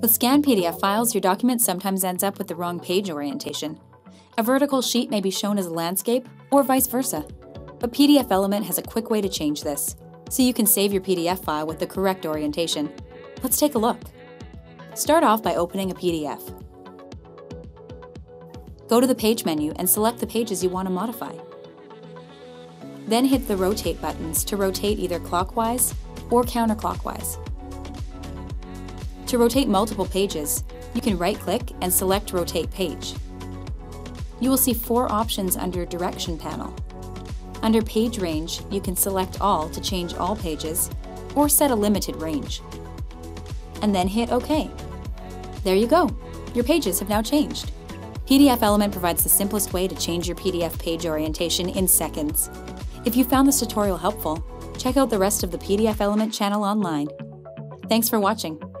With scanned PDF files, your document sometimes ends up with the wrong page orientation. A vertical sheet may be shown as a landscape, or vice versa. But PDF Element has a quick way to change this, so you can save your PDF file with the correct orientation. Let's take a look. Start off by opening a PDF. Go to the Page menu and select the pages you want to modify. Then hit the Rotate buttons to rotate either clockwise or counterclockwise. To rotate multiple pages, you can right-click and select Rotate Page. You will see four options under Direction panel. Under Page Range, you can select All to change all pages, or set a limited range. And then hit OK. There you go! Your pages have now changed. PDF Element provides the simplest way to change your PDF page orientation in seconds. If you found this tutorial helpful, check out the rest of the PDF Element channel online. Thanks for watching